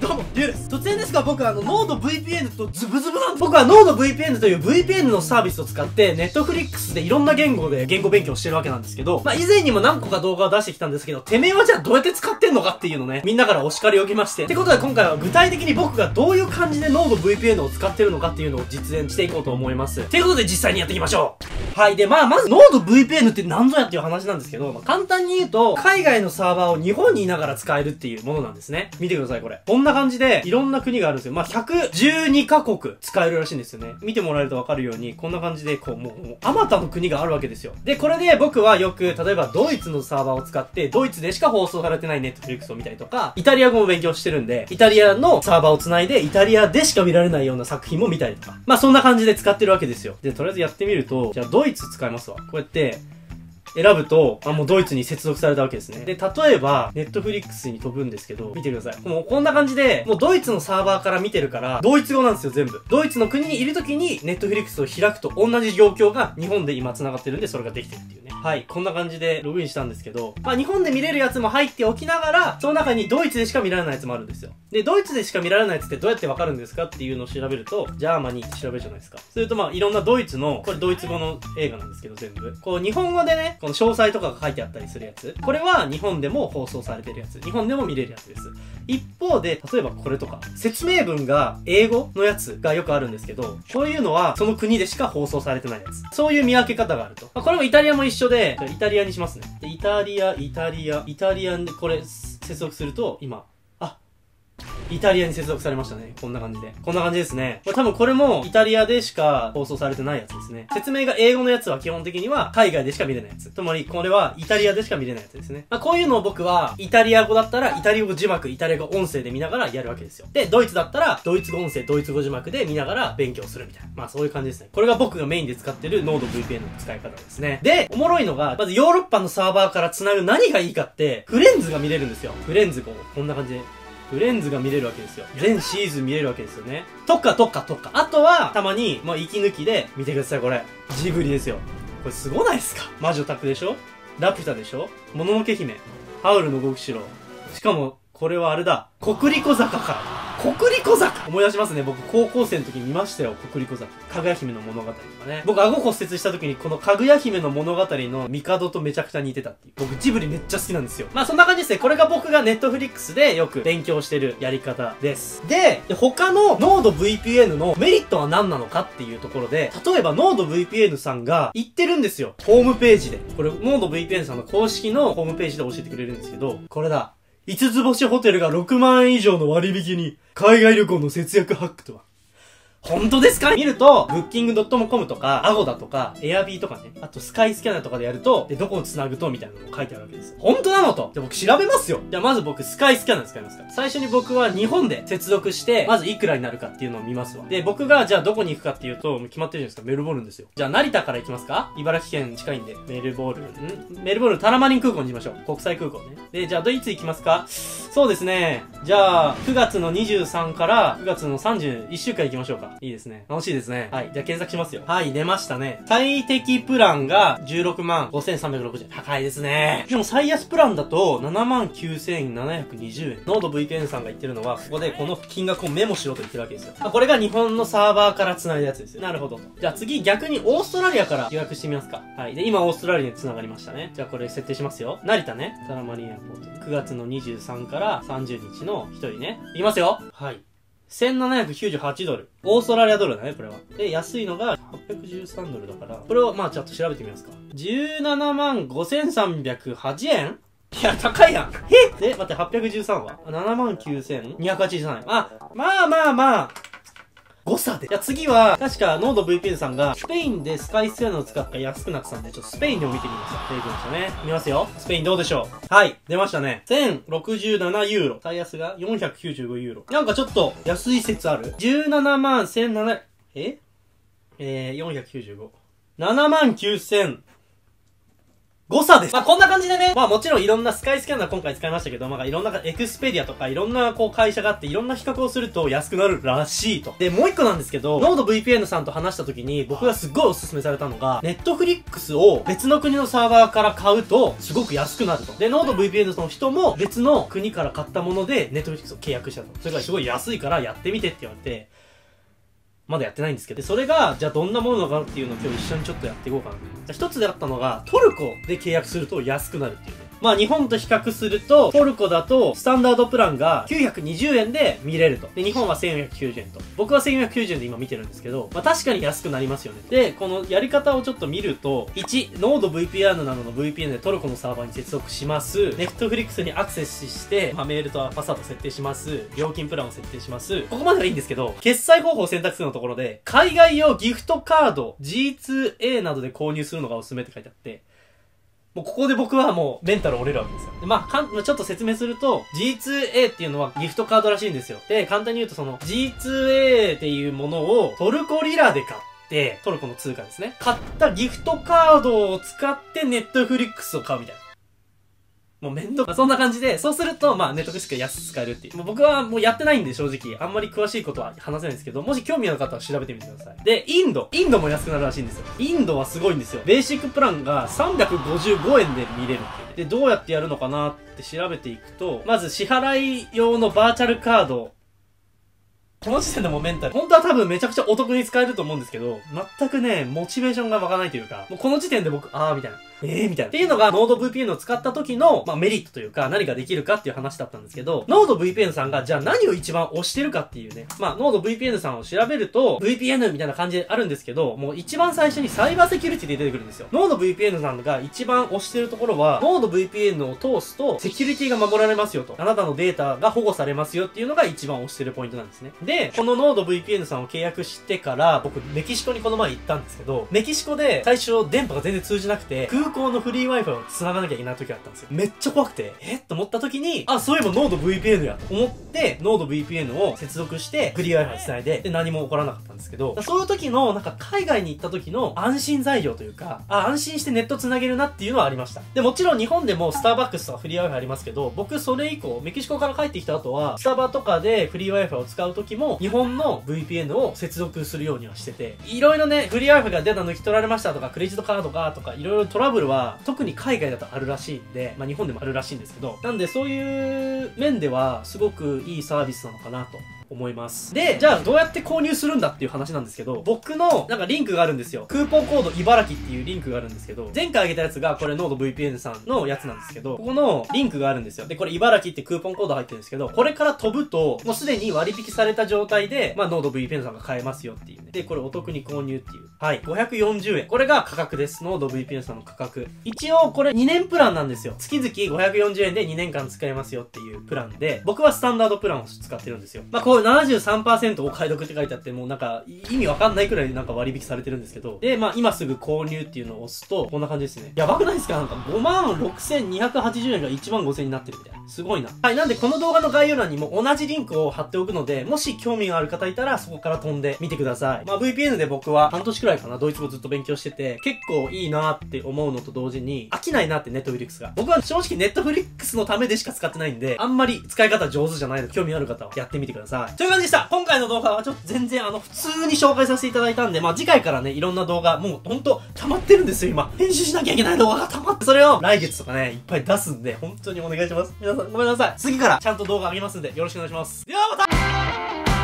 どうも、リュウです。突然ですが、僕はあの、ノード VPN とズブズブなんです。僕はノード VPN という VPN のサービスを使って、ネットフリックスでいろんな言語で言語勉強してるわけなんですけど、まあ、以前にも何個か動画を出してきたんですけど、てめえはじゃあどうやって使ってんのかっていうのね、みんなからお叱りを受けまして。ってことで今回は具体的に僕がどういう感じでノード VPN を使ってるのかっていうのを実演していこうと思います。ということで実際にやっていきましょう。はい。で、まあ、まずノード VPN って何ぞやっていう話なんですけど、まあ、簡単に言うと、海外のサーバーを日本にいながら使えるっていうものなんですね。見てください、これ。こんな感じで、いろんな国があるんですよ。まあ、112カ国使えるらしいんですよね。見てもらえるとわかるように、こんな感じで、こう、もう、あまたの国があるわけですよ。で、これで僕はよく、例えばドイツのサーバーを使って、ドイツでしか放送されてないネットフリックスを見たりとか、イタリア語も勉強してるんで、イタリアのサーバーを繋いで、イタリアでしか見られないような作品も見たりとか。まあ、そんな感じで使ってるわけですよ。で、とりあえずやってみると、じゃあドイツ使いますわ。こうやって、選ぶと、あ、もうドイツに接続されたわけですね。で、例えば、ネットフリックスに飛ぶんですけど、見てください。もうこんな感じで、もうドイツのサーバーから見てるから、ドイツ語なんですよ、全部。ドイツの国にいる時に、ネットフリックスを開くと同じ状況が日本で今繋がってるんで、それができてるっていう。はい。こんな感じでログインしたんですけど、まあ日本で見れるやつも入っておきながら、その中にドイツでしか見られないやつもあるんですよ。で、ドイツでしか見られないやつってどうやってわかるんですかっていうのを調べると、 Germany って調べるじゃないですか。するとまあいろんなドイツの、これドイツ語の映画なんですけど全部。こう日本語でね、この詳細とかが書いてあったりするやつ。これは日本でも放送されてるやつ。日本でも見れるやつです。一方で、例えばこれとか、説明文が英語のやつがよくあるんですけど、こういうのはその国でしか放送されてないやつ。そういう見分け方があると。まあ、これもイタリアも一緒で、イタリアにしますね。で、イタリア、イタリア、イタリアンでこれ接続すると、今、イタリアに接続されましたね。こんな感じで。こんな感じですね。これ多分これもイタリアでしか放送されてないやつですね。説明が英語のやつは基本的には海外でしか見れないやつ。つまりこれはイタリアでしか見れないやつですね。まあ、こういうのを僕はイタリア語だったらイタリア語字幕、イタリア語音声で見ながらやるわけですよ。で、ドイツだったらドイツ語音声、ドイツ語字幕で見ながら勉強するみたいな。まあそういう感じですね。これが僕がメインで使ってるノード VPN の使い方ですね。で、おもろいのが、まずヨーロッパのサーバーから繋ぐ何がいいかって、フレンズが見れるんですよ。フレンズこう、こんな感じでフレンズが見れるわけですよ。全シーズン見れるわけですよね。とかとかとか。あとは、たまに、まあ、息抜きで、見てください、これ。ジブリですよ。これすごないですか？魔女宅でしょ？ラピュタでしょ？もののけ姫。ハウルの動く城。しかも、これはあれだ。国立小坂から。国立小坂思い出しますね。僕、高校生の時に見ましたよ、国立小坂。かぐや姫の物語とかね。僕、顎骨折した時に、このかぐや姫の物語の帝とめちゃくちゃ似てたっていう。僕、ジブリめっちゃ好きなんですよ。まあ、そんな感じですね。これが僕がネットフリックスでよく勉強してるやり方です。で、他のノード VPN のメリットは何なのかっていうところで、例えばノード VPN さんが言ってるんですよ。ホームページで。これ、ノード VPN さんの公式のホームページで教えてくれるんですけど、これだ。5つ星ホテルが6万円以上の割引に、海外旅行の節約ハックとは。本当ですか？見ると、ブッキング .com とか、アゴだとか、エアビーとかね、あとスカイスキャナーとかでやると、で、どこを繋ぐと、みたいなのも書いてあるわけです。本当なのと？じゃ僕調べますよ。じゃあまず僕、スカイスキャナー使いますから。最初に僕は日本で接続して、まずいくらになるかっていうのを見ますわ。で、僕がじゃあどこに行くかっていうと、もう決まってるじゃないですか。メルボルンですよ。じゃあ成田から行きますか？茨城県近いんで。メルボルン、ん？メルボルン、タラマリン空港にしましょう。国際空港ね。で、じゃあどいつ行きますか？そうですね。じゃあ、9月の23から9月の31週間行きましょうか。いいですね。楽しいですね。はい。じゃあ検索しますよ。はい、出ましたね。最適プランが16万5360円。高いですね。でも最安プランだと7万9720円。ノード VPN さんが言ってるのは、ここでこの金額をメモしろと言ってるわけですよ。あ、これが日本のサーバーから繋いだやつですよ。なるほど。じゃあ次逆にオーストラリアから予約してみますか。はい。で、今オーストラリアに繋がりましたね。じゃあこれ設定しますよ。成田ね。タラマリンエアポート。9月の23から30日の1人ね。いきますよ。はい。1798ドル。オーストラリアドルだね、これは。で、安いのが813ドルだから、これをまあちょっと調べてみますか。17万5308円いや、高いやん。え？で、待って、813は ?7 万9283円。あ、まあまあまあ、誤差で。じゃあ次は、確か、ノード VPN さんが、スペインでスカイスキャナーを使った安くなってたんで、ちょっとスペインでも見てみます出てきましたね。見ますよ。スペインどうでしょうはい。出ましたね。1067ユーロ。最安が495ユーロ。なんかちょっと、安い説ある ?17 万1700、え？えー、495。7万9000、誤差です。まあ、こんな感じでね、まあもちろんいろんなスカイスキャナー今回使いましたけど、まあいろんなエクスペディアとかいろんなこう会社があっていろんな比較をすると安くなるらしいと。で、もう一個なんですけど、ノード VPN さんと話した時に僕がすっごいおすすめされたのが、ネットフリックスを別の国のサーバーから買うとすごく安くなると。で、ノード VPN の人も別の国から買ったものでネットフリックスを契約したと。それがすごい安いからやってみてって言われて、まだやってないんですけど、それが、じゃあどんなものかっていうのを今日一緒にちょっとやっていこうかな。一つであったのが、トルコで契約すると安くなるっていうね。まあ日本と比較すると、トルコだとスタンダードプランが920円で見れると。で、日本は1490円と。僕は1490円で今見てるんですけど、まあ確かに安くなりますよね。で、このやり方をちょっと見ると、1、ノード VPN などの VPN でトルコのサーバーに接続します。ネットフリックスにアクセスして、まあメールとパスワード設定します。料金プランを設定します。ここまではいいんですけど、決済方法を選択するのところで、海外用ギフトカード G2A などで購入するのがおすすめって書いてあって、もうここで僕はもうメンタル折れるわけですよ。で、まあ、かん、ちょっと説明すると、G2A っていうのはギフトカードらしいんですよ。で、簡単に言うとその G2A っていうものをトルコリラで買って、トルコの通貨ですね。買ったギフトカードを使ってネットフリックスを買うみたいな。もうめんどくそんな感じで、そうすると、まあ、ネットフリックスが安く使えるっていう。もう僕はもうやってないんで、正直。あんまり詳しいことは話せないんですけど、もし興味ある方は調べてみてください。で、インド。インドも安くなるらしいんですよ。インドはすごいんですよ。ベーシックプランが355円で見れるっていう。で、どうやってやるのかなって調べていくと、まず支払い用のバーチャルカードこの時点でもメンタル、本当は多分めちゃくちゃお得に使えると思うんですけど、全くね、モチベーションが湧かないというか、もうこの時点で僕、あーみたいな。ええー、みたいな。っていうのが、ノード VPN を使った時の、まあ、メリットというか、何ができるかっていう話だったんですけど、ノード VPN さんが、じゃあ何を一番推してるかっていうね。まあ、ノード VPN さんを調べると、VPN みたいな感じであるんですけど、もう一番最初にサイバーセキュリティで出てくるんですよ。ノード VPN さんが一番推してるところは、ノード VPN を通すと、セキュリティが守られますよと。あなたのデータが保護されますよっていうのが一番推してるポイントなんですね。で、このノード VPN さんを契約してから、僕、メキシコにこの前行ったんですけど、メキシコで最初電波が全然通じなくて、空港のフリー Wi-Fi を繋がなきゃいけない時があったんですよ。めっちゃ怖くて、え？っと思った時に、あ、そういえばノード VPN やと思って、ノード VPN を接続して、フリー Wi-Fi 繋いで、で、何も起こらなかったんですけど、そういう時の、なんか海外に行った時の安心材料というか、あ、安心してネット繋げるなっていうのはありました。で、もちろん日本でもスターバックスとかフリー Wi-Fi ありますけど、僕それ以降、メキシコから帰ってきた後は、スタバとかでフリー Wi-Fi を使う時も、日本の VPN を接続するようにはしてて、いろいろね、フリー Wi-Fi が出た抜き取られましたとか、クレジットカードがとか、いろいろトラブルは、特に海外だとあるらしいんで、まあ日本でもあるらしいんですけど、なんでそういう面では、すごくいいサービスなのかなと。思います。で、じゃあどうやって購入するんだっていう話なんですけど、僕のなんかリンクがあるんですよ。クーポンコード茨城っていうリンクがあるんですけど、前回あげたやつがこれノード VPN さんのやつなんですけど、ここのリンクがあるんですよ。で、これ茨城ってクーポンコード入ってるんですけど、これから飛ぶと、もうすでに割引された状態で、まあノード VPN さんが買えますよっていうね。で、これお得に購入っていう。はい。540円。これが価格です。ノード VPN さんの価格。一応これ2年プランなんですよ。月々540円で2年間使えますよっていうプランで、僕はスタンダードプランを使ってるんですよ。まあこう73%お買い得って書いてあって、もうなんか、意味わかんないくらいなんか割引されてるんですけど、で、まあ今すぐ購入っていうのを押すと、こんな感じですね。やばくないですか？なんか56,280円が1万5000円になってるみたいな。すごいな。はい、なんでこの動画の概要欄にも同じリンクを貼っておくので、もし興味がある方いたらそこから飛んでみてください。まあ VPN で僕は半年くらいかな、ドイツ語ずっと勉強してて、結構いいなって思うのと同時に、飽きないなってネットフリックスが。僕は正直ネットフリックスのためでしか使ってないんで、あんまり使い方上手じゃないので、興味ある方はやってみてくださいい。という感じでした。今回の動画はちょっと全然あの、普通に紹介させていただいたんで、まあ次回からね、いろんな動画、もうほんと溜まってるんですよ、今。編集しなきゃいけない動画が溜まって、それを来月とかね、いっぱい出すんで、本当にお願いします。皆さんごめんなさい。次からちゃんと動画上げますんで、よろしくお願いします。ではまた